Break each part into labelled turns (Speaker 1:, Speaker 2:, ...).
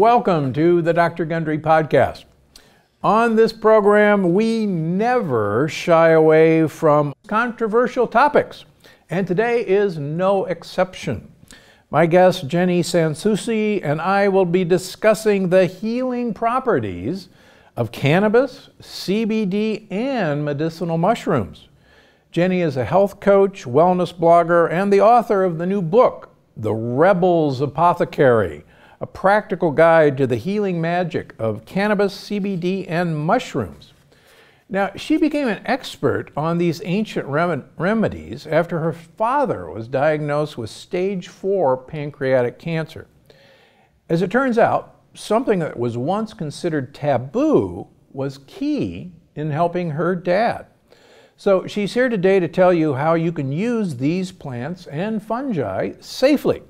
Speaker 1: welcome to the Dr. Gundry podcast. On this program, we never shy away from controversial topics, and today is no exception. My guest, Jenny Sansouci, and I will be discussing the healing properties of cannabis, CBD, and medicinal mushrooms. Jenny is a health coach, wellness blogger, and the author of the new book, The Rebel's Apothecary A Practical Guide to the Healing Magic of Cannabis, CBD, and Mushrooms. Now, she became an expert on these ancient rem- remedies after her father was diagnosed with stage four pancreatic cancer. As it turns out, something that was once considered taboo was key in helping her dad. So she's here today to tell you how you can use these plants and fungi safely.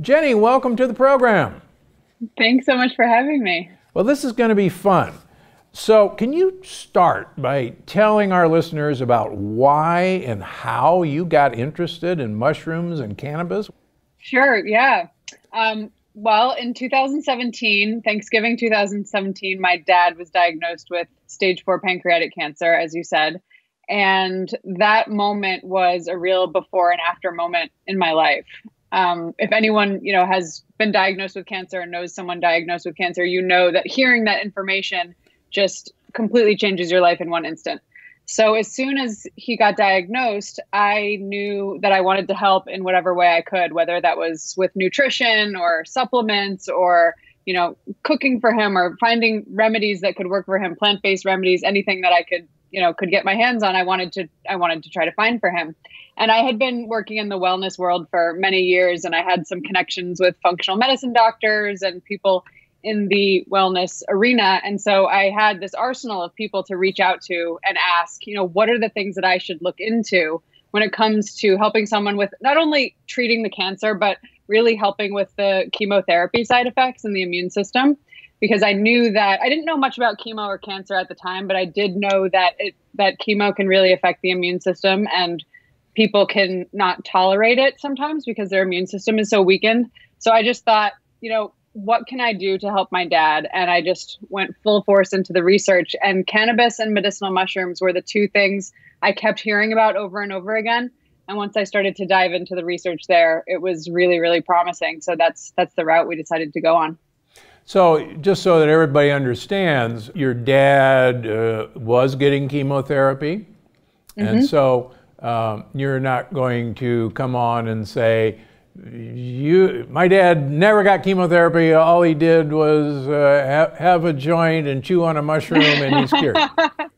Speaker 1: Jenny, welcome to the program.
Speaker 2: Thanks so much for having me.
Speaker 1: Well, this is going to be fun. So, can you start by telling our listeners about why and how you got interested in mushrooms and cannabis?
Speaker 2: Sure, yeah. Um, well, in 2017, Thanksgiving 2017, my dad was diagnosed with stage four pancreatic cancer, as you said. And that moment was a real before and after moment in my life. Um, if anyone, you know, has been diagnosed with cancer and knows someone diagnosed with cancer, you know that hearing that information just completely changes your life in one instant. So as soon as he got diagnosed, I knew that I wanted to help in whatever way I could, whether that was with nutrition or supplements or you know cooking for him or finding remedies that could work for him, plant-based remedies, anything that I could you know could get my hands on i wanted to i wanted to try to find for him. And i had been working in the wellness world for many years and i had some connections with functional medicine doctors and people in the wellness arena. And so i had this arsenal of people to reach out to and ask you know what are the things that i should look into when it comes to helping someone with not only treating the cancer but really helping with the chemotherapy side effects and the immune system because I knew that I didn't know much about chemo or cancer at the time, but I did know that it that chemo can really affect the immune system and people can not tolerate it sometimes because their immune system is so weakened. So I just thought, you know, what can I do to help my dad? And I just went full force into the research and cannabis and medicinal mushrooms were the two things I kept hearing about over and over again. And once I started to dive into the research there, it was really, really promising. So that's that's the route we decided to go on.
Speaker 1: So, just so that everybody understands, your dad uh, was getting chemotherapy, mm-hmm. and so um, you're not going to come on and say, "You, my dad never got chemotherapy. All he did was uh, ha- have a joint and chew on a mushroom, and he's cured."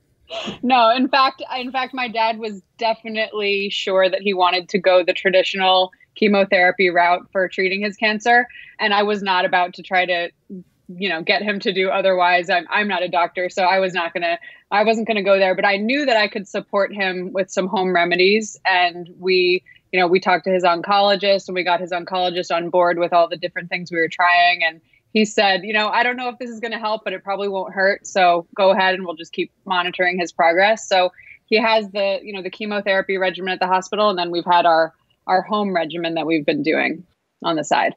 Speaker 2: no, in fact, in fact, my dad was definitely sure that he wanted to go the traditional chemotherapy route for treating his cancer. And i was not about to try to you know get him to do otherwise. I'm, I'm not a doctor so i was not gonna i wasn't gonna go there. But i knew that i could support him with some home remedies. And we you know we talked to his oncologist and we got his oncologist on board with all the different things we were trying. And he said you know i don't know if this is going to help but it probably won't hurt. So go ahead and we'll just keep monitoring his progress. So he has the you know the chemotherapy regimen at the hospital and then we've had our our home regimen that we've been doing on the side.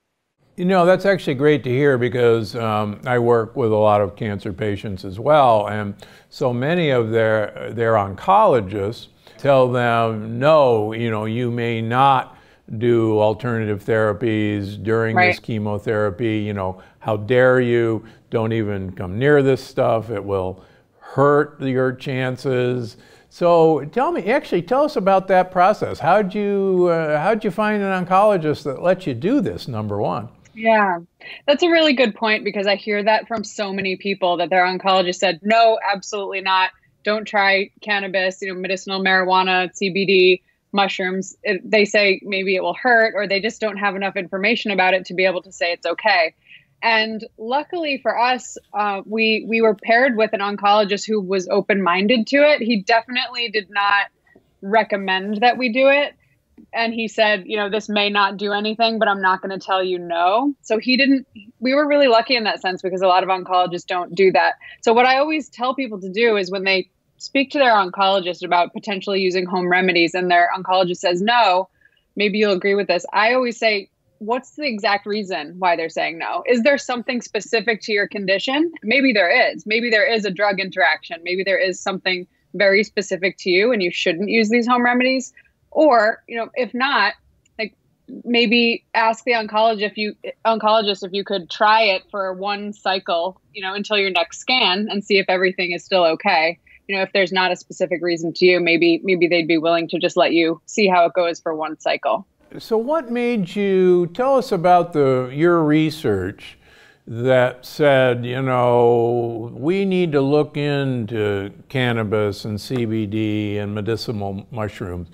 Speaker 1: You know, that's actually great to hear because um, I work with a lot of cancer patients as well, and so many of their their oncologists tell them, no, you know, you may not do alternative therapies during right. this chemotherapy. You know, how dare you? Don't even come near this stuff. It will hurt your chances. So tell me, actually, tell us about that process. How'd you uh, how'd you find an oncologist that lets you do this? Number one.
Speaker 2: Yeah, that's a really good point because I hear that from so many people that their oncologist said, no, absolutely not. Don't try cannabis, you know, medicinal marijuana, CBD, mushrooms. It, they say maybe it will hurt, or they just don't have enough information about it to be able to say it's okay. And luckily for us, uh, we we were paired with an oncologist who was open minded to it. He definitely did not recommend that we do it, and he said, you know, this may not do anything, but I'm not going to tell you no. So he didn't. We were really lucky in that sense because a lot of oncologists don't do that. So what I always tell people to do is when they speak to their oncologist about potentially using home remedies, and their oncologist says no, maybe you'll agree with this. I always say what's the exact reason why they're saying no? Is there something specific to your condition? Maybe there is. Maybe there is a drug interaction. Maybe there is something very specific to you and you shouldn't use these home remedies. Or, you know, if not, like maybe ask the oncologist if you oncologist if you could try it for one cycle, you know, until your next scan and see if everything is still okay. You know, if there's not a specific reason to you, maybe maybe they'd be willing to just let you see how it goes for one cycle.
Speaker 1: So what made you tell us about the your research that said, you know, we need to look into cannabis and CBD and medicinal mushrooms.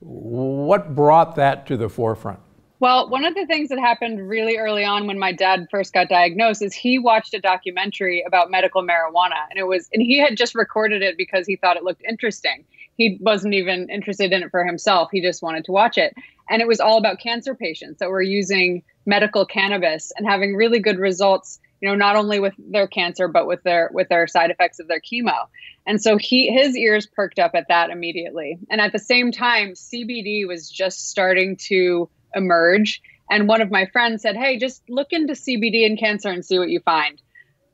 Speaker 1: What brought that to the forefront?
Speaker 2: Well, one of the things that happened really early on when my dad first got diagnosed is he watched a documentary about medical marijuana and it was and he had just recorded it because he thought it looked interesting. He wasn't even interested in it for himself. He just wanted to watch it. And it was all about cancer patients that were using medical cannabis and having really good results you know not only with their cancer but with their with their side effects of their chemo and so he his ears perked up at that immediately and at the same time cbd was just starting to emerge and one of my friends said hey just look into cbd and cancer and see what you find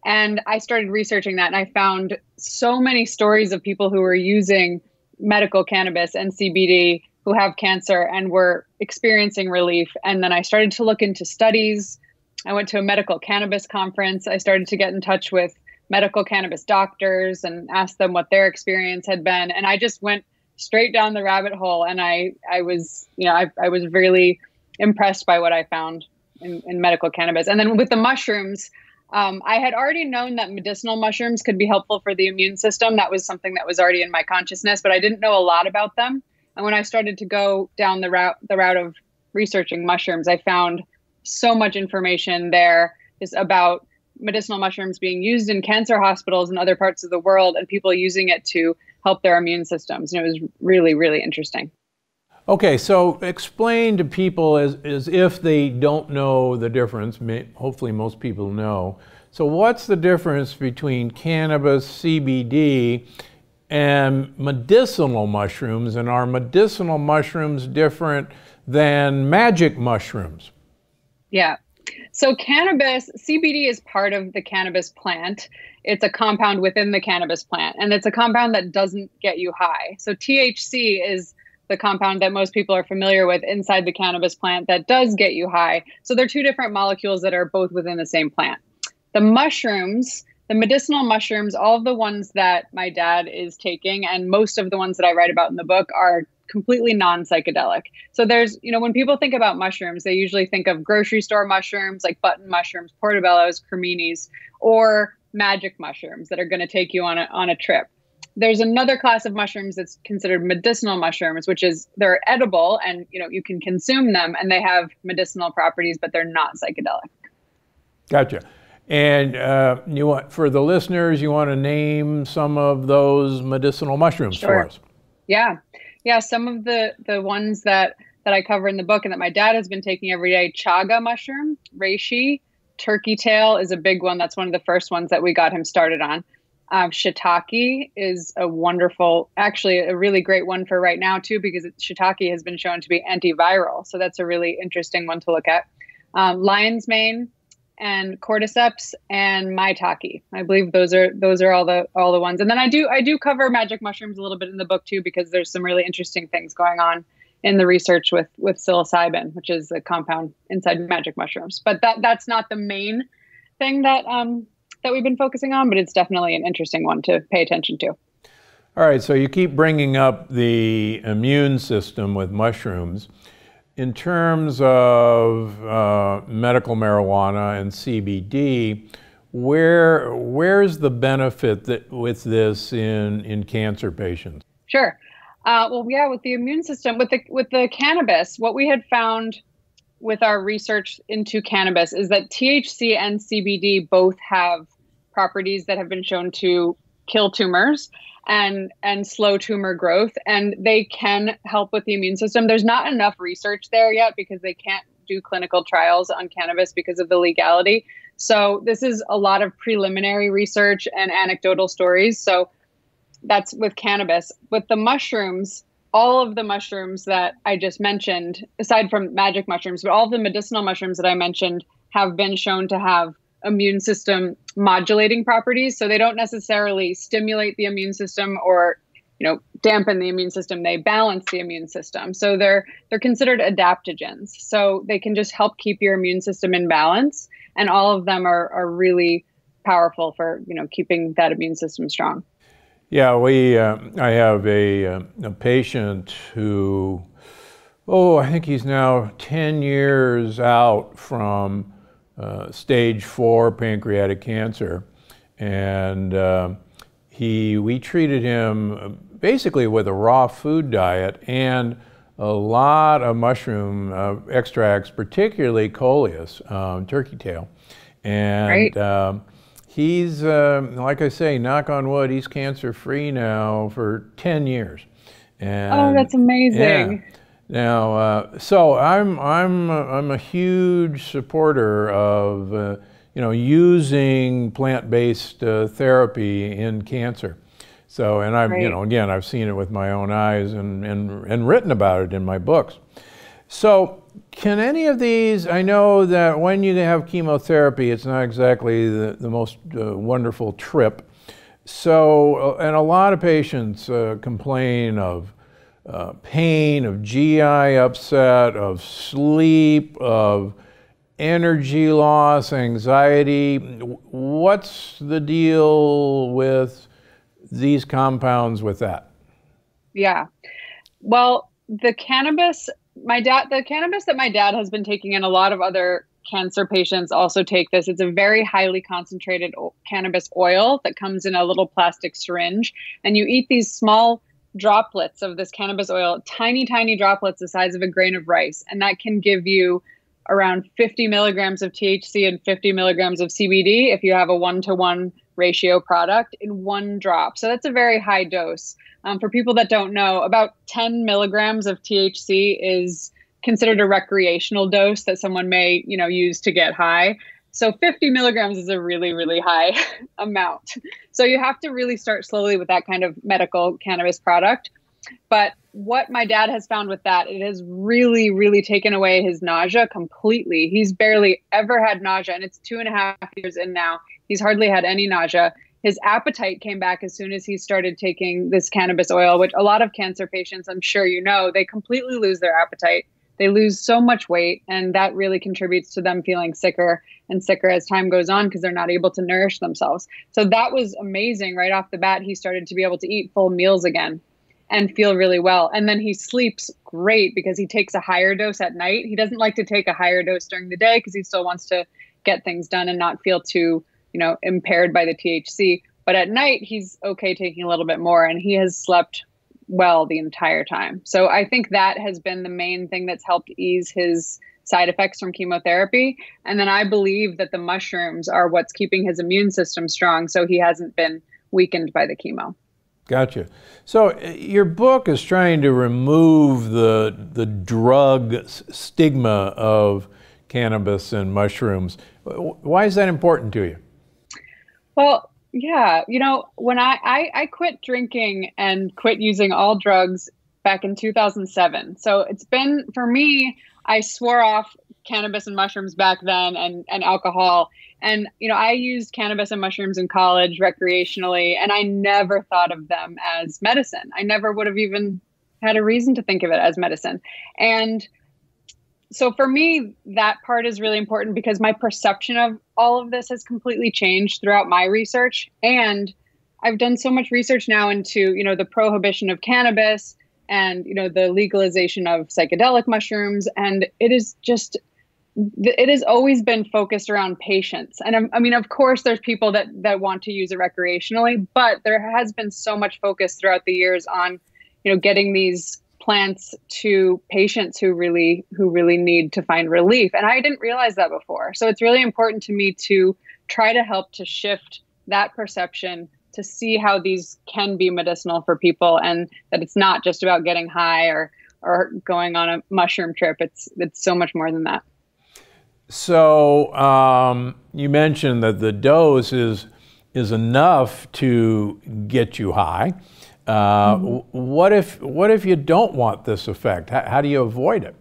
Speaker 2: and i started researching that and i found so many stories of people who were using medical cannabis and cbd who have cancer and were experiencing relief. And then I started to look into studies. I went to a medical cannabis conference. I started to get in touch with medical cannabis doctors and asked them what their experience had been. And I just went straight down the rabbit hole. And I, I was, you know, I, I was really impressed by what I found in, in medical cannabis. And then with the mushrooms, um, I had already known that medicinal mushrooms could be helpful for the immune system. That was something that was already in my consciousness, but I didn't know a lot about them. And when I started to go down the route the route of researching mushrooms, I found so much information there is about medicinal mushrooms being used in cancer hospitals in other parts of the world and people using it to help their immune systems. And it was really, really interesting.
Speaker 1: Okay, so explain to people as, as if they don't know the difference. Hopefully, most people know. So, what's the difference between cannabis, CBD, and medicinal mushrooms. And are medicinal mushrooms different than magic mushrooms?
Speaker 2: Yeah. So, cannabis, CBD is part of the cannabis plant. It's a compound within the cannabis plant, and it's a compound that doesn't get you high. So, THC is the compound that most people are familiar with inside the cannabis plant that does get you high. So, they're two different molecules that are both within the same plant. The mushrooms the medicinal mushrooms, all of the ones that my dad is taking, and most of the ones that I write about in the book are completely non psychedelic. So there's, you know, when people think about mushrooms, they usually think of grocery store mushrooms like button mushrooms, portobellos, creminis, or magic mushrooms that are going to take you on a, on a trip. There's another class of mushrooms that's considered medicinal mushrooms, which is they're edible and you know you can consume them and they have medicinal properties, but they're not psychedelic.
Speaker 1: Gotcha. And uh, you want for the listeners, you want to name some of those medicinal mushrooms sure. for us.
Speaker 2: Yeah, yeah. Some of the the ones that that I cover in the book and that my dad has been taking every day: chaga mushroom, reishi, turkey tail is a big one. That's one of the first ones that we got him started on. Um, shiitake is a wonderful, actually a really great one for right now too, because shiitake has been shown to be antiviral. So that's a really interesting one to look at. Um, lion's mane and cordyceps and maitake. I believe those are those are all the all the ones. And then I do I do cover magic mushrooms a little bit in the book too because there's some really interesting things going on in the research with with psilocybin, which is a compound inside magic mushrooms. But that that's not the main thing that um that we've been focusing on, but it's definitely an interesting one to pay attention to.
Speaker 1: All right, so you keep bringing up the immune system with mushrooms. In terms of uh, medical marijuana and CBD, where where's the benefit that, with this in in cancer patients?
Speaker 2: Sure. Uh, well, yeah, with the immune system, with the with the cannabis, what we had found with our research into cannabis is that THC and CBD both have properties that have been shown to kill tumors and and slow tumor growth and they can help with the immune system. There's not enough research there yet because they can't do clinical trials on cannabis because of the legality. So this is a lot of preliminary research and anecdotal stories. So that's with cannabis. With the mushrooms all of the mushrooms that I just mentioned, aside from magic mushrooms, but all of the medicinal mushrooms that I mentioned have been shown to have immune system modulating properties. So they don't necessarily stimulate the immune system or you know dampen the immune system they balance the immune system so they're they're considered adaptogens so they can just help keep your immune system in balance and all of them are are really powerful for you know keeping that immune system strong
Speaker 1: yeah, we. Uh, I have a, uh, a patient who, oh, I think he's now ten years out from uh, stage four pancreatic cancer, and uh, he. We treated him basically with a raw food diet and a lot of mushroom uh, extracts, particularly coleus, um, turkey tail, and.
Speaker 2: Right.
Speaker 1: Um, He's, uh, like I say, knock on wood, he's cancer free now for 10 years.
Speaker 2: And, oh, that's amazing.
Speaker 1: Yeah. Now, uh, so I'm, I'm, I'm a huge supporter of, uh, you know, using plant-based uh, therapy in cancer. So, and I've, right. you know, again, I've seen it with my own eyes and, and, and written about it in my books. So, can any of these, I know that when you have chemotherapy, it's not exactly the, the most uh, wonderful trip. So, uh, and a lot of patients uh, complain of uh, pain, of GI upset, of sleep, of energy loss, anxiety. What's the deal with these compounds with that?
Speaker 2: Yeah. Well, the cannabis my dad the cannabis that my dad has been taking and a lot of other cancer patients also take this it's a very highly concentrated cannabis oil that comes in a little plastic syringe and you eat these small droplets of this cannabis oil tiny tiny droplets the size of a grain of rice and that can give you around 50 milligrams of thc and 50 milligrams of cbd if you have a one-to-one ratio product in one drop so that's a very high dose um, for people that don't know, about 10 milligrams of THC is considered a recreational dose that someone may, you know, use to get high. So 50 milligrams is a really, really high amount. So you have to really start slowly with that kind of medical cannabis product. But what my dad has found with that, it has really, really taken away his nausea completely. He's barely ever had nausea, and it's two and a half years in now. He's hardly had any nausea his appetite came back as soon as he started taking this cannabis oil, which a lot of cancer patients, I'm sure you know, they completely lose their appetite. They lose so much weight, and that really contributes to them feeling sicker and sicker as time goes on because they're not able to nourish themselves. So that was amazing. Right off the bat, he started to be able to eat full meals again and feel really well. And then he sleeps great because he takes a higher dose at night. He doesn't like to take a higher dose during the day because he still wants to get things done and not feel too you know, impaired by the THC. But at night, he's okay taking a little bit more, and he has slept well the entire time. So I think that has been the main thing that's helped ease his side effects from chemotherapy. And then I believe that the mushrooms are what's keeping his immune system strong, so he hasn't been weakened by the chemo.
Speaker 1: Gotcha. So uh, your book is trying to remove the the drug stigma of cannabis and mushrooms. Why is that important to you?
Speaker 2: Well, yeah, you know, when I, I I quit drinking and quit using all drugs back in 2007. So it's been for me, I swore off cannabis and mushrooms back then and and alcohol. And you know, I used cannabis and mushrooms in college recreationally and I never thought of them as medicine. I never would have even had a reason to think of it as medicine. And so for me that part is really important because my perception of all of this has completely changed throughout my research. And i've done so much research now into you know the prohibition of cannabis and you know the legalization of psychedelic mushrooms. And it is just it has always been focused around patients. And um, i mean of course there's people that that want to use it recreationally but there has been so much focus throughout the years on you know getting these plants to patients who really who really need to find relief. And i didn't realize that before. So it's really important to me to try to help to shift that perception to see how these can be medicinal for people and that it's not just about getting high or or going on a mushroom trip. It's it's so much more than that.
Speaker 1: So um, you mentioned that the dose is is enough to get you high Uh, mm-hmm. What if what if you don't want this effect? How, how do you avoid it?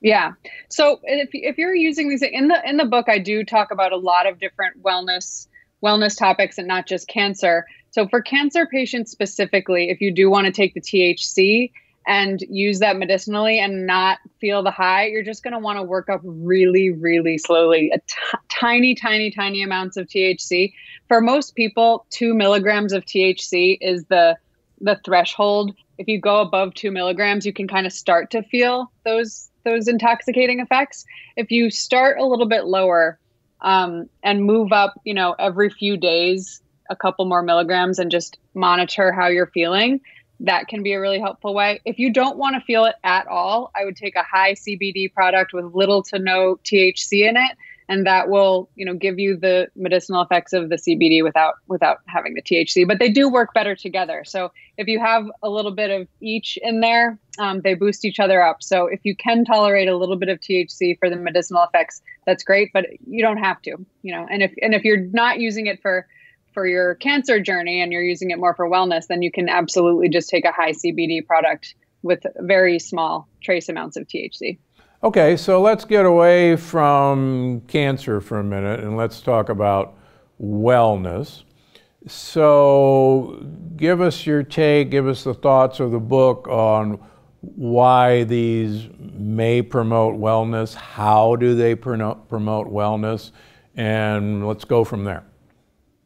Speaker 2: Yeah. So if if you're using these in the in the book, I do talk about a lot of different wellness wellness topics and not just cancer. So for cancer patients specifically, if you do want to take the THC and use that medicinally and not feel the high, you're just going to want to work up really, really slowly, a t- tiny, tiny, tiny amounts of THC. For most people, two milligrams of THC is the the threshold. If you go above two milligrams, you can kind of start to feel those those intoxicating effects. If you start a little bit lower um, and move up, you know, every few days, a couple more milligrams, and just monitor how you're feeling, that can be a really helpful way. If you don't want to feel it at all, I would take a high CBD product with little to no THC in it and that will you know give you the medicinal effects of the CBD without without having the THC. But they do work better together. So if you have a little bit of each in there, um, they boost each other up. So if you can tolerate a little bit of THC for the medicinal effects, that's great. But you don't have to, you know. And if and if you're not using it for for your cancer journey and you're using it more for wellness, then you can absolutely just take a high CBD product with very small trace amounts of THC.
Speaker 1: Okay, so let's get away from cancer for a minute and let's talk about wellness. So, give us your take, give us the thoughts of the book on why these may promote wellness, how do they promote wellness, and let's go from there.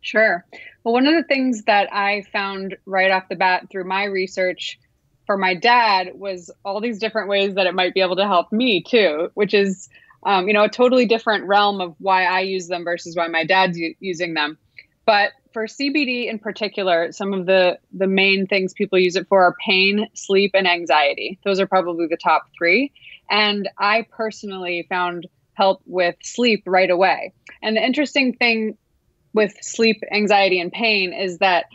Speaker 2: Sure. Well, one of the things that I found right off the bat through my research for my dad was all these different ways that it might be able to help me too, which is, um, you know, a totally different realm of why I use them versus why my dad's using them. But for CBD in particular, some of the the main things people use it for are pain, sleep, and anxiety. Those are probably the top three. And I personally found help with sleep right away. And the interesting thing with sleep, anxiety, and pain is that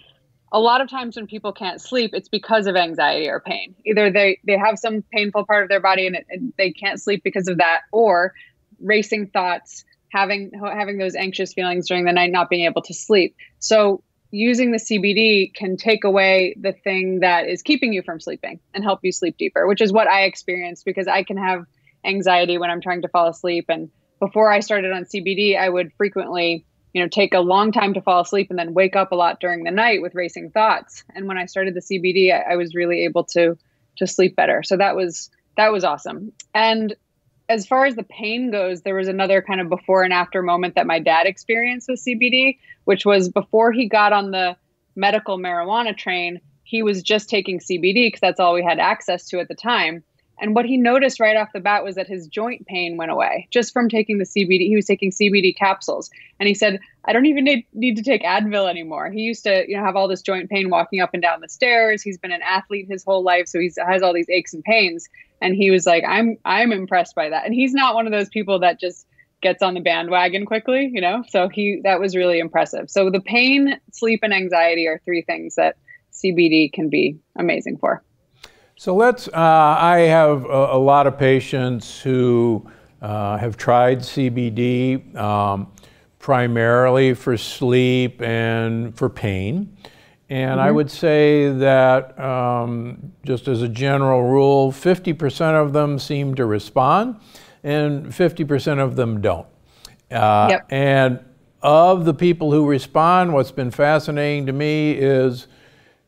Speaker 2: a lot of times when people can't sleep it's because of anxiety or pain. Either they they have some painful part of their body and, it, and they can't sleep because of that or racing thoughts having having those anxious feelings during the night not being able to sleep. So using the cbd can take away the thing that is keeping you from sleeping and help you sleep deeper which is what i experienced because i can have anxiety when i'm trying to fall asleep. And before i started on cbd i would frequently you know take a long time to fall asleep and then wake up a lot during the night with racing thoughts. And when i started the cbd I, I, was really able to to sleep better. So that was that was awesome. And as far as the pain goes there was another kind of before and after moment that my dad experienced with cbd which was before he got on the medical marijuana train he was just taking cbd because that's all we had access to at the time and what he noticed right off the bat was that his joint pain went away just from taking the CBD. He was taking CBD capsules. And he said, I don't even need, need to take Advil anymore. He used to, you know, have all this joint pain walking up and down the stairs. He's been an athlete his whole life, so he has all these aches and pains. And he was like, I'm I'm impressed by that. And he's not one of those people that just gets on the bandwagon quickly, you know. So he that was really impressive. So the pain, sleep, and anxiety are three things that CBD can be amazing for.
Speaker 1: So let's, uh, I have a, a, lot of patients who uh, have tried CBD um, primarily for sleep and for pain. And mm-hmm. I would say that, um, just as a general rule, 50% of them seem to respond and 50% of them don't. Uh, yep. And of the people who respond, what's been fascinating to me is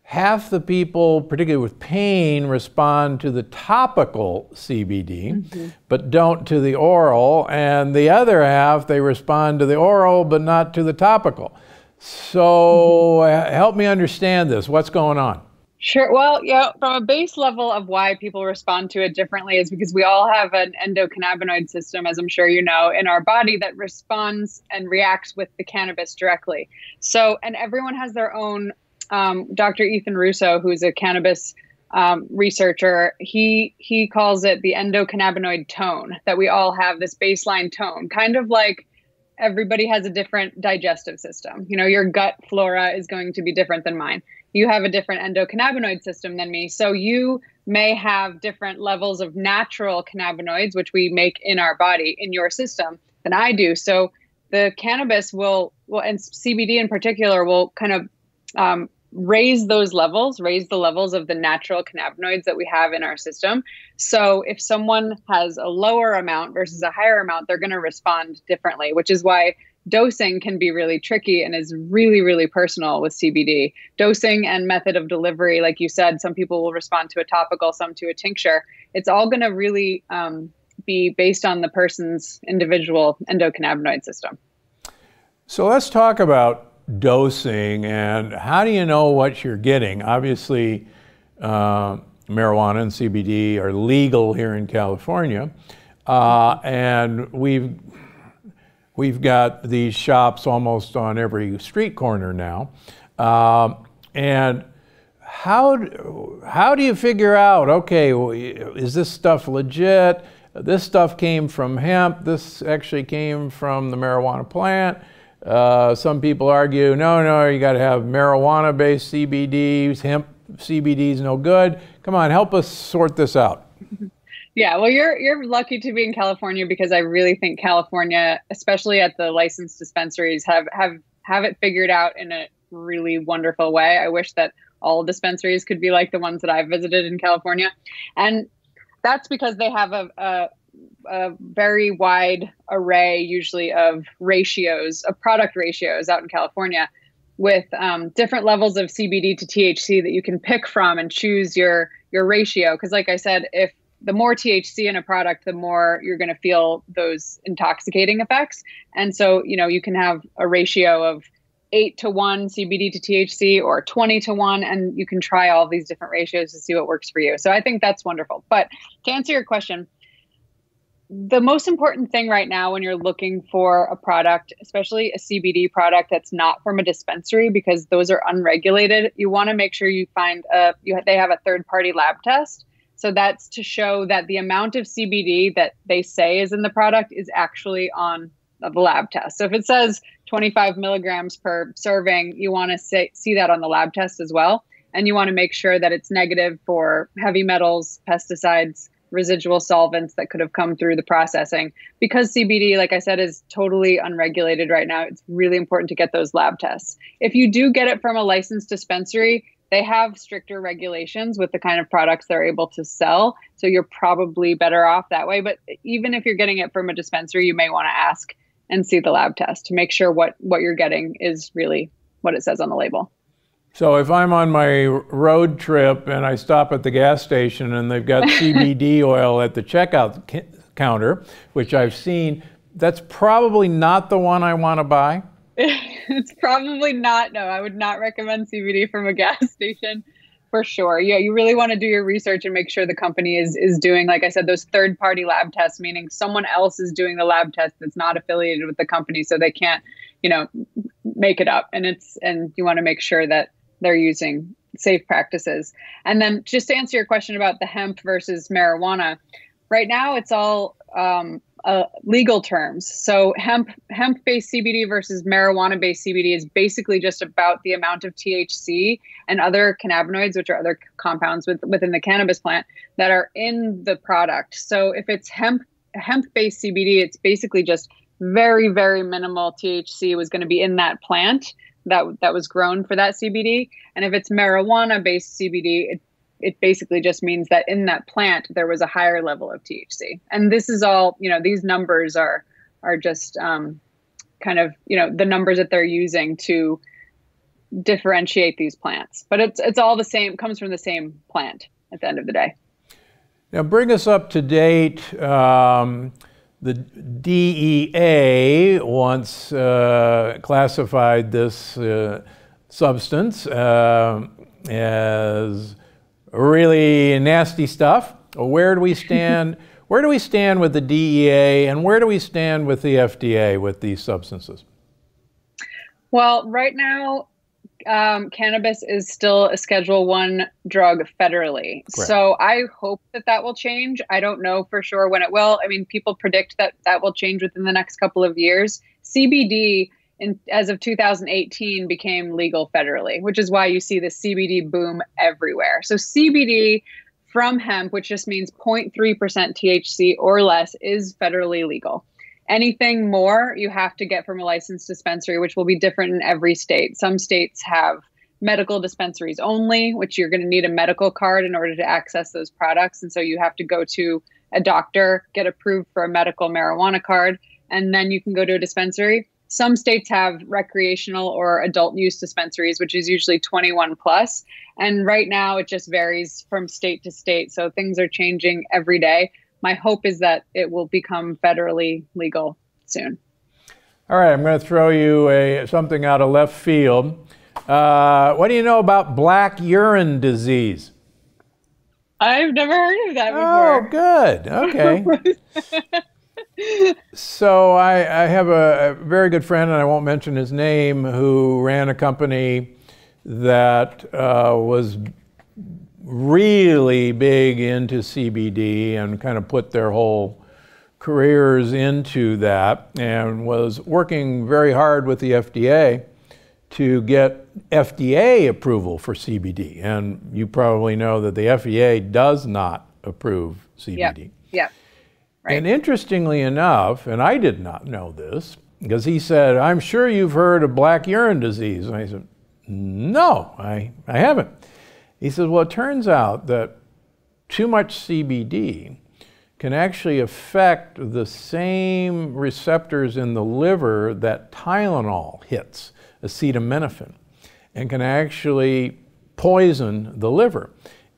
Speaker 1: half the people, particularly with pain, respond to the topical CBD, mm-hmm. but don't to the oral. And the other half, they respond to the oral, but not to the topical. So mm-hmm. help me understand this. What's going on?
Speaker 2: Sure. Well, yeah, from a base level of why people respond to it differently is because we all have an endocannabinoid system, as I'm sure you know, in our body that responds and reacts with the cannabis directly. So, and everyone has their own um, Dr. Ethan Russo, who's a cannabis um, researcher, he he calls it the endocannabinoid tone that we all have this baseline tone, kind of like everybody has a different digestive system. You know, your gut flora is going to be different than mine. You have a different endocannabinoid system than me, so you may have different levels of natural cannabinoids, which we make in our body in your system, than I do. So the cannabis will, well, and CBD in particular, will kind of um, raise those levels, raise the levels of the natural cannabinoids that we have in our system. So if someone has a lower amount versus a higher amount, they're going to respond differently, which is why dosing can be really tricky and is really, really personal with CBD. Dosing and method of delivery, like you said, some people will respond to a topical, some to a tincture. It's all going to really um, be based on the person's individual endocannabinoid system.
Speaker 1: So let's talk about dosing and how do you know what you're getting? Obviously, uh, marijuana and CBD are legal here in California, uh, and we've we've got these shops almost on every street corner now, uh, and how how do you figure out? Okay, is this stuff legit? This stuff came from hemp. This actually came from the marijuana plant uh, some people argue, no, no, you got to have marijuana-based CBDs. Hemp CBD is no good. Come on, help us sort this out.
Speaker 2: Yeah, well, you're you're lucky to be in California because I really think California, especially at the licensed dispensaries, have have have it figured out in a really wonderful way. I wish that all dispensaries could be like the ones that I've visited in California, and that's because they have a, a a very wide array, usually of ratios, of product ratios out in California, with um, different levels of CBD to THC that you can pick from and choose your your ratio. Because, like I said, if the more THC in a product, the more you're going to feel those intoxicating effects. And so, you know, you can have a ratio of eight to one CBD to THC or 20 to one, and you can try all these different ratios to see what works for you. So I think that's wonderful. But to answer your question, the most important thing right now when you're looking for a product, especially a CBD product that's not from a dispensary because those are unregulated, you want to make sure you find a you they have a third party lab test. So that's to show that the amount of CBD that they say is in the product is actually on the lab test. So if it says 25 milligrams per serving, you want to see that on the lab test as well. And you want to make sure that it's negative for heavy metals, pesticides, residual solvents that could have come through the processing. Because CBD, like I said, is totally unregulated right now, it's really important to get those lab tests. If you do get it from a licensed dispensary, they have stricter regulations with the kind of products they're able to sell. So you're probably better off that way. But even if you're getting it from a dispensary, you may want to ask and see the lab test to make sure what, what you're getting is really what it says on the label.
Speaker 1: So if I'm on my road trip and I stop at the gas station and they've got CBD oil at the checkout counter, which I've seen, that's probably not the one I want to buy.
Speaker 2: it's probably not. No, I would not recommend CBD from a gas station for sure. Yeah, you really want to do your research and make sure the company is is doing, like I said, those third party lab tests, meaning someone else is doing the lab test that's not affiliated with the company, so they can't, you know, make it up. And it's and you want to make sure that they're using safe practices. And then just to answer your question about the hemp versus marijuana, right now it's all um, uh, legal terms. So hemp hemp based CBD versus marijuana based CBD is basically just about the amount of THC and other cannabinoids, which are other compounds with, within the cannabis plant that are in the product. So if it's hemp hemp based CBD, it's basically just very very minimal THC was going to be in that plant that that was grown for that CBD. And if it's marijuana based CBD, it it basically just means that in that plant there was a higher level of THC. And this is all, you know, these numbers are are just um, kind of, you know, the numbers that they're using to differentiate these plants. But it's it's all the same, comes from the same plant at the end of the day.
Speaker 1: Now, bring us up to date. Um, the DEA once uh, classified this uh, substance uh, as really nasty stuff. Where do we stand? where do we stand with the DEA, and where do we stand with the FDA with these substances?
Speaker 2: Well, right now, um, cannabis is still a Schedule One drug federally. Correct. So I hope that that will change. I don't know for sure when it will. I mean, people predict that that will change within the next couple of years. CBD, in, as of 2018, became legal federally, which is why you see the CBD boom everywhere. So CBD from hemp, which just means 0.3% THC or less, is federally legal. Anything more, you have to get from a licensed dispensary, which will be different in every state. Some states have medical dispensaries only, which you're going to need a medical card in order to access those products. And so you have to go to a doctor, get approved for a medical marijuana card, and then you can go to a dispensary. Some states have recreational or adult use dispensaries, which is usually 21 plus. And right now it just varies from state to state. So things are changing every day. My hope is that it will become federally legal soon.
Speaker 1: All right, I'm going to throw you a, something out of left field. Uh, what do you know about black urine disease?
Speaker 2: I've never heard of that
Speaker 1: oh, before. Oh, good. Okay. so I, I have a, a, very good friend, and I won't mention his name, who ran a company that uh, was really big into CBD and kind of put their whole careers into that and was working very hard with the FDA to get FDA approval for CBD. And you probably know that the FDA does not approve CBD.
Speaker 2: Yeah.
Speaker 1: Right. And interestingly enough, and I did not know this, because he said, I'm sure you've heard of black urine disease. And I said, No, I, I haven't. He says, Well, it turns out that too much CBD can actually affect the same receptors in the liver that Tylenol hits, acetaminophen, and can actually poison the liver.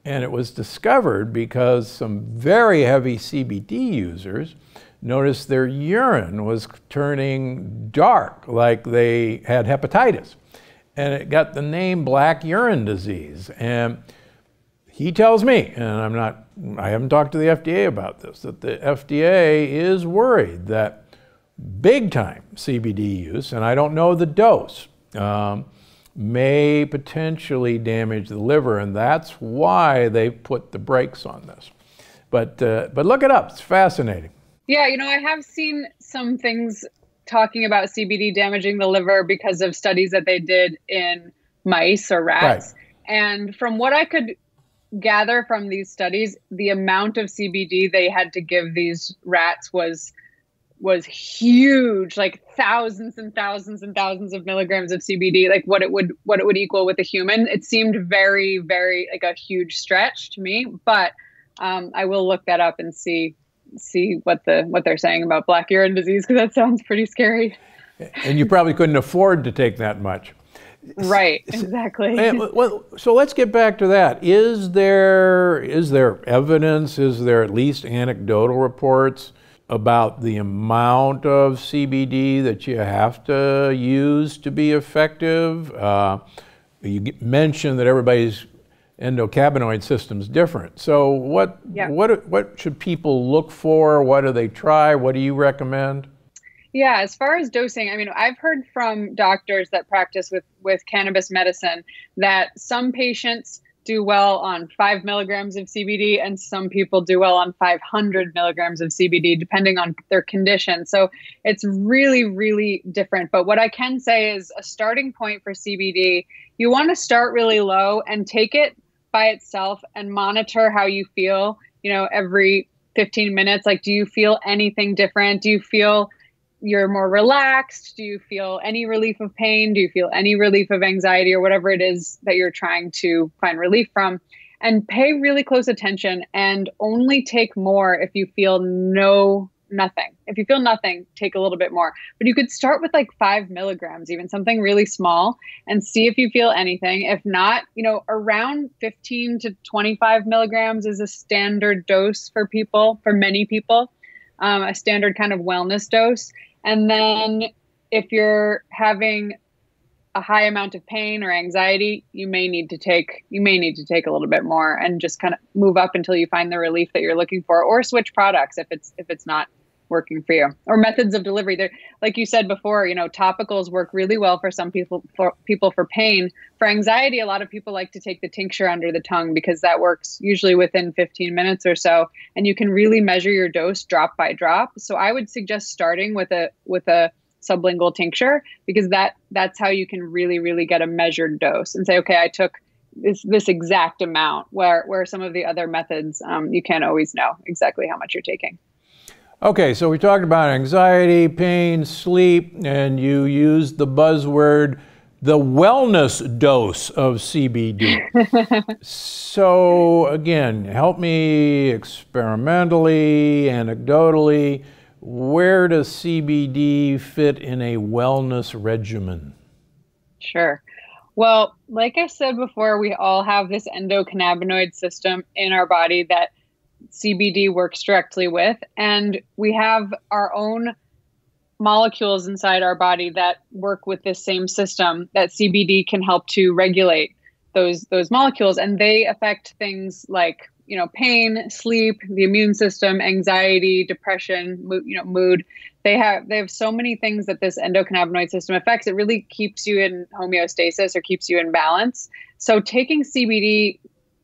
Speaker 1: And it was discovered because some very heavy CBD users noticed their urine was turning dark, like they had hepatitis. And it got the name black urine disease. And he tells me, and I'm not, I haven't talked to the FDA about this, that the FDA is worried that big time CBD use, and I don't know the dose, um, may potentially damage the liver, and that's why they put the brakes on this. But, uh, but look it up, it's fascinating.
Speaker 2: Yeah, you know, I have seen some things talking about CBD damaging the liver because of studies that they did in mice or rats. Right. And from what I could gather from these studies, the amount of CBD they had to give these rats was was huge, like thousands and thousands and thousands of milligrams of CBD, like what it would what it would equal with a human. It seemed very, very like a huge stretch to me, but um, I will look that up and see see what the what they're saying about black urine disease because that sounds pretty scary.
Speaker 1: And you probably couldn't afford to take that much.
Speaker 2: Right, exactly.
Speaker 1: well, so let's get back to that. Is there is there evidence? Is there at least anecdotal reports about the amount of CBD that you have to use to be effective? Uh, you mentioned that everybody's endocannabinoid system is different. So what yeah. what what should people look for? What do they try? What do you recommend?
Speaker 2: Yeah, as far as dosing, I mean, I've heard from doctors that practice with with cannabis medicine that some patients do well on five milligrams of CBD, and some people do well on 500 milligrams of CBD, depending on their condition. So it's really, really different. But what I can say is a starting point for CBD, you want to start really low and take it by itself and monitor how you feel, you know, every 15 minutes. Like, do you feel anything different? Do you feel you're more relaxed? Do you feel any relief of pain? Do you feel any relief of anxiety or whatever it is that you're trying to find relief from? And pay really close attention and only take more if you feel no nothing. If you feel nothing, take a little bit more. But you could start with like five milligrams, even something really small, and see if you feel anything. If not, you know, around 15 to 25 milligrams is a standard dose for people, for many people, um, a standard kind of wellness dose. And then if you're having a high amount of pain or anxiety, you may need to take you may need to take a little bit more and just kind of move up until you find the relief that you're looking for or switch products if it's if it's not working for you or methods of delivery. There like you said before you know topicals work really well for some people for people for pain. For anxiety a lot of people like to take the tincture under the tongue because that works usually within 15 minutes or so and you can really measure your dose drop by drop. So i would suggest starting with a with a sublingual tincture because that that's how you can really really get a measured dose and say okay i took this this exact amount. Where where some of the other methods um, you can't always know exactly how much you're taking
Speaker 1: Okay, so we talked about anxiety, pain, sleep, and you used the buzzword the wellness dose of CBD. so, again, help me experimentally, anecdotally. Where does CBD fit in a wellness regimen?
Speaker 2: Sure. Well, like I said before, we all have this endocannabinoid system in our body that CBD works directly with. And we have our own molecules inside our body that work with this same system that CBD can help to regulate those those molecules. And they affect things like you know pain sleep the immune system anxiety depression mood, you know mood. They have they have so many things that this endocannabinoid system affects. It really keeps you in homeostasis or keeps you in balance. So taking cbd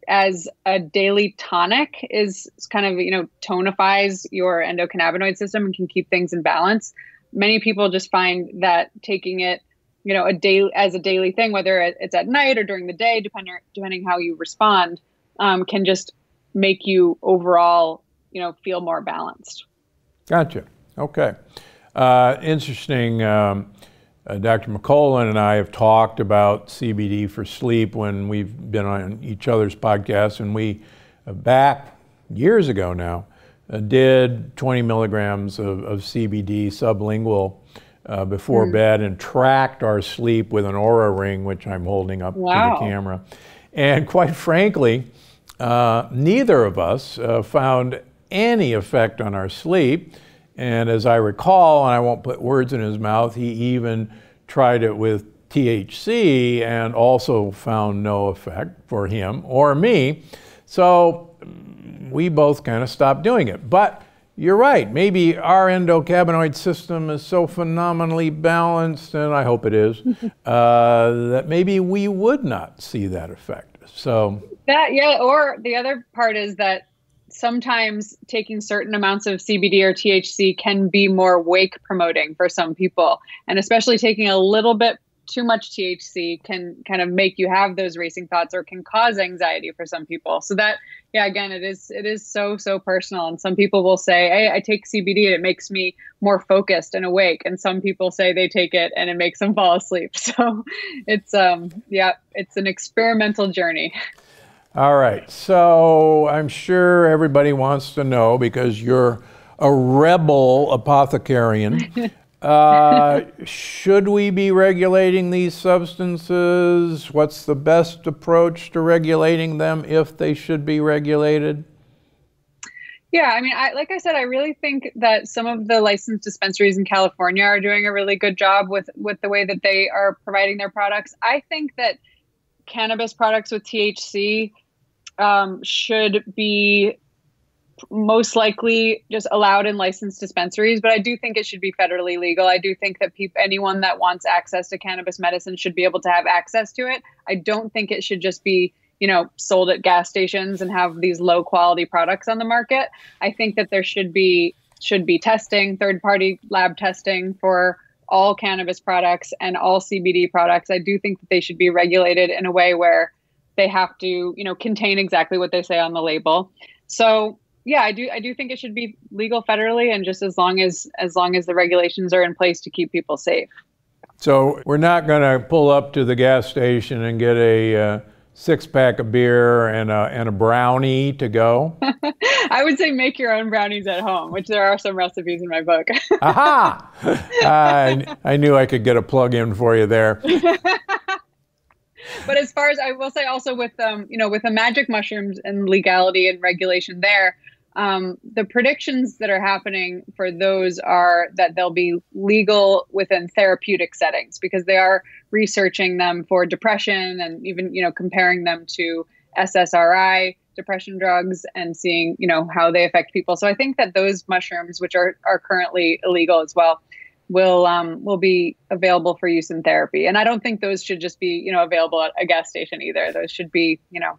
Speaker 2: as a daily tonic is kind of you know tonifies your endocannabinoid system and can keep things in balance. Many people just find that taking it you know a day as a daily thing whether it's at night or during the day depending depending how you respond um, can just make you overall you know feel more balanced.
Speaker 1: Gotcha. Okay. Uh, interesting um, uh, Dr. McCollan and I have talked about CBD for sleep when we've been on each other's podcasts, and we uh, back years ago now uh, did 20 milligrams of, of CBD sublingual uh, before mm. bed and tracked our sleep with an Oura ring, which I'm holding up wow. to the camera. And quite frankly, uh, neither of us uh, found any effect on our sleep. And as I recall, and I won't put words in his mouth, he even tried it with THC and also found no effect for him or me. So we both kind of stopped doing it. But you're right, maybe our endocannabinoid system is so phenomenally balanced, and I hope it is, uh, that maybe we would not see that effect. So
Speaker 2: that yeah, or the other part is that sometimes taking certain amounts of CBD or THC can be more wake promoting for some people, and especially taking a little bit too much THC can kind of make you have those racing thoughts or can cause anxiety for some people. So that yeah, again, it is it is so so personal and some people will say, "Hey, I take CBD and it makes me more focused and awake." And some people say they take it and it makes them fall asleep. So it's um yeah, it's an experimental journey.
Speaker 1: All right. So I'm sure everybody wants to know because you're a rebel apothecarian. Uh, should we be regulating these substances? What's the best approach to regulating them if they should be regulated?
Speaker 2: Yeah, I mean, I, like I said, I really think that some of the licensed dispensaries in California are doing a really good job with with the way that they are providing their products. I think that cannabis products with THC um, should be most likely just allowed in licensed dispensaries, but I do think it should be federally legal. I do think that people, anyone that wants access to cannabis medicine should be able to have access to it. I don't think it should just be, you know, sold at gas stations and have these low quality products on the market. I think that there should be should be testing, third party lab testing for all cannabis products and all CBD products. I do think that they should be regulated in a way where they have to, you know, contain exactly what they say on the label. So yeah, I do. I do think it should be legal federally, and just as long as as long as the regulations are in place to keep people safe.
Speaker 1: So we're not going to pull up to the gas station and get a uh, six pack of beer and a and a brownie to go.
Speaker 2: I would say make your own brownies at home, which there are some recipes in my book.
Speaker 1: Aha! I, I knew I could get a plug in for you there.
Speaker 2: but as far as I will say, also with um, you know, with the magic mushrooms and legality and regulation there, um, the predictions that are happening for those are that they'll be legal within therapeutic settings because they are researching them for depression and even you know comparing them to SSRI depression drugs and seeing you know how they affect people. So I think that those mushrooms, which are are currently illegal as well, will um, will be available for use in therapy. And I don't think those should just be you know available at a gas station either. Those should be you know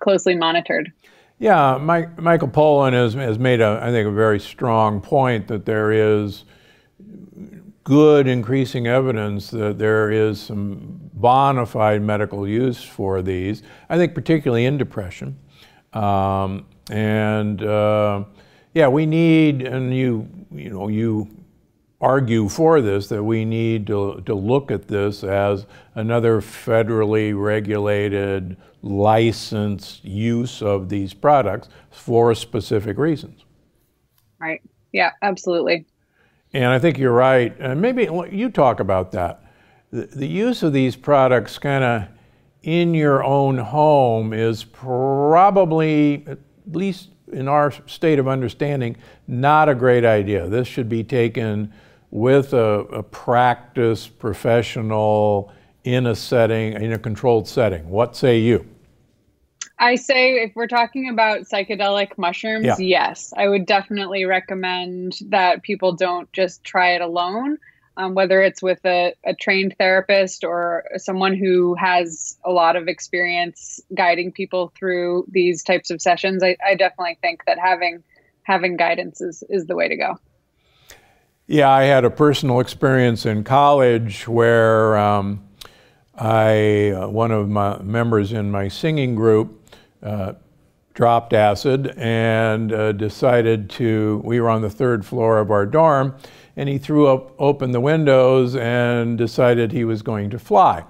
Speaker 2: closely monitored.
Speaker 1: Yeah, Mike, Michael Pollan has, has made, a, I think, a very strong point that there is good increasing evidence that there is some bona fide medical use for these. I think particularly in depression. Um, and uh, yeah, we need, and you, you know, you argue for this that we need to, to look at this as another federally regulated, licensed use of these products for specific reasons.
Speaker 2: Right. Yeah, absolutely.
Speaker 1: And I think you're right. And maybe you talk about that. The, the use of these products kind of in your own home is probably, at least in our state of understanding, not a great idea. This should be taken with a, a practice professional in a setting, in a controlled setting. What say you?
Speaker 2: I say if we're talking about psychedelic mushrooms, yeah. yes, I would definitely recommend that people don't just try it alone. Um, whether it's with a, a, trained therapist or someone who has a lot of experience guiding people through these types of sessions, I, I definitely think that having having guidance is, is the way to go.
Speaker 1: Yeah, I had a personal experience in college where um, I, uh, one of my members in my singing group, uh, dropped acid and uh, decided to, we were on the third floor of our dorm, and he threw up, open the windows and decided he was going to fly.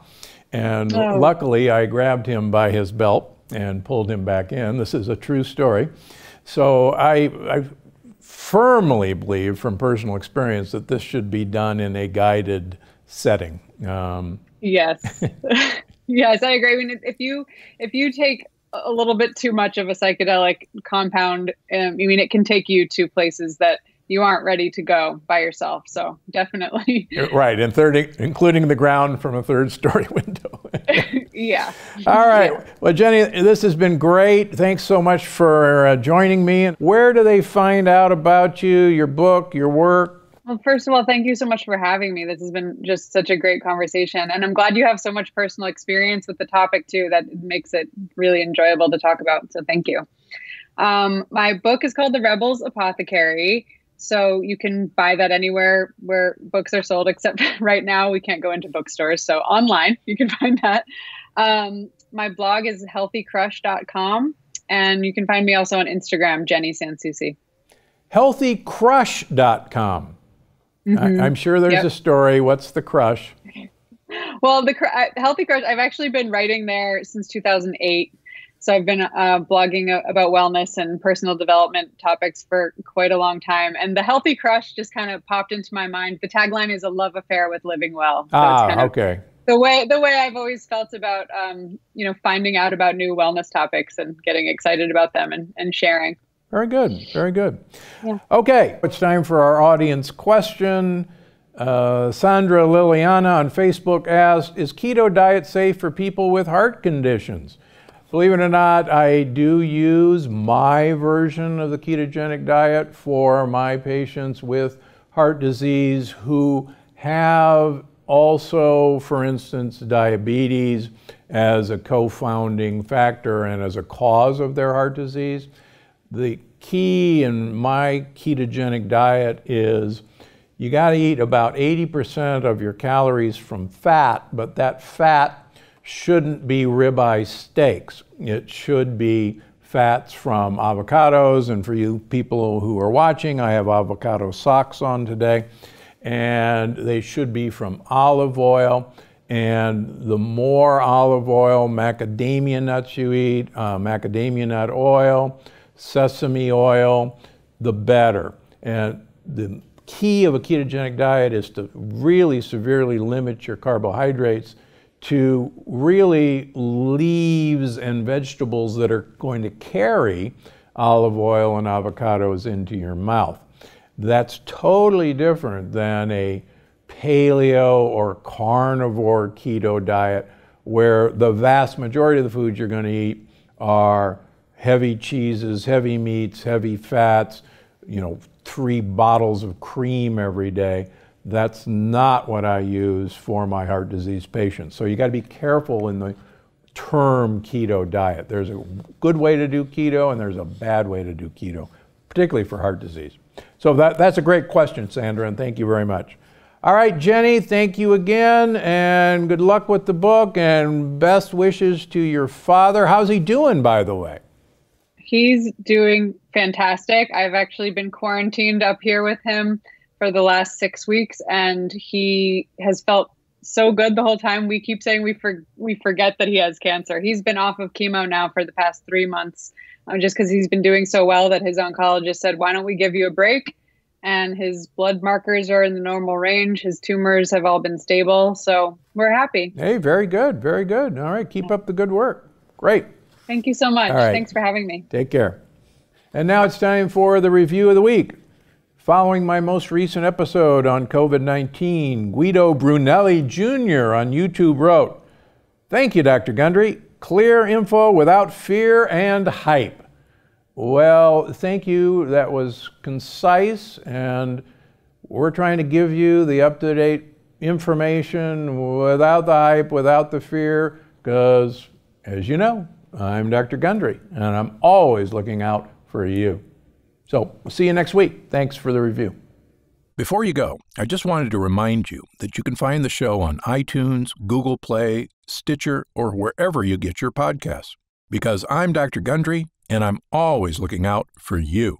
Speaker 1: And oh. luckily, I grabbed him by his belt and pulled him back in. This is a true story. So I, I firmly believe from personal experience that this should be done in a guided setting. Um,
Speaker 2: yes. yes, I agree. I mean, if you if you take a little bit too much of a psychedelic compound. Um, I mean, it can take you to places that you aren't ready to go by yourself. So definitely.
Speaker 1: right. And third, including the ground from a third story window.
Speaker 2: yeah.
Speaker 1: All right. Yeah. Well, Jenny, this has been great. Thanks so much for uh, joining me. Where do they find out about you, your book, your work?
Speaker 2: Well, first of all, thank you so much for having me. This has been just such a great conversation. And I'm glad you have so much personal experience with the topic, too, that makes it really enjoyable to talk about. So thank you. Um, my book is called The Rebel's Apothecary. So you can buy that anywhere where books are sold, except right now we can't go into bookstores. So online, you can find that. Um, my blog is healthycrush.com. And you can find me also on Instagram, Jenny Sansouci.
Speaker 1: Healthycrush.com. Mm-hmm. I, am sure there's yep. a story. What's the crush?
Speaker 2: Well, the Healthy Crush, I've actually been writing there since 2008. So I've been uh, blogging about wellness and personal development topics for quite a long time. And the Healthy Crush just kind of popped into my mind. The tagline is a love affair with living well.
Speaker 1: So ah, kind of okay.
Speaker 2: The way the way I've always felt about um, you know finding out about new wellness topics and getting excited about them and, and sharing.
Speaker 1: Very good. Very good. Yeah. Okay, it's time for our audience question. Uh, Sandra Liliana on Facebook asked Is keto diet safe for people with heart conditions? Believe it or not, I do use my version of the ketogenic diet for my patients with heart disease who have also, for instance, diabetes as a co founding factor and as a cause of their heart disease. The key in my ketogenic diet is you got to eat about 80% of your calories from fat, but that fat shouldn't be ribeye steaks. It should be fats from avocados. And for you people who are watching, I have avocado socks on today. And they should be from olive oil. And the more olive oil, macadamia nuts you eat, uh, macadamia nut oil, sesame oil, the better. And the key of a ketogenic diet is to really severely limit your carbohydrates to really leaves and vegetables that are going to carry olive oil and avocados into your mouth. That's totally different than a paleo or carnivore keto diet where the vast majority of the foods you're going to eat are heavy cheeses, heavy meats, heavy fats, you know, three bottles of cream every day. That's not what I use for my heart disease patients. So you got to be careful in the term keto diet. There's a good way to do keto and there's a bad way to do keto, particularly for heart disease. So that, that's a great question, Sandra, and thank you very much. All right, Jenny, thank you again, and good luck with the book, and best wishes to your father. How's he doing, by the way?
Speaker 2: He's doing fantastic. I've actually been quarantined up here with him for the last six weeks, and he has felt so good the whole time. We keep saying we for, we forget that he has cancer. He's been off of chemo now for the past three months, um, just because he's been doing so well that his oncologist said, "Why don't we give you a break?" And his blood markers are in the normal range. His tumors have all been stable, so we're happy.
Speaker 1: Hey, very good, very good. All right, keep up the good work. Great.
Speaker 2: Thank you so much.
Speaker 1: Right.
Speaker 2: Thanks for having me.
Speaker 1: Take care. And now it's time for the review of the week. Following my most recent episode on COVID 19, Guido Brunelli Jr. on YouTube wrote, Thank you, Dr. Gundry. Clear info without fear and hype. Well, thank you. That was concise, and we're trying to give you the up to date information without the hype, without the fear, because, as you know, I'm Dr. Gundry, and I'm always looking out for you. So, we'll see you next week. Thanks for the review. Before you go, I just wanted to remind you that you can find the show on iTunes, Google Play, Stitcher, or wherever you get your podcasts. Because I'm Dr. Gundry, and I'm always looking out for you.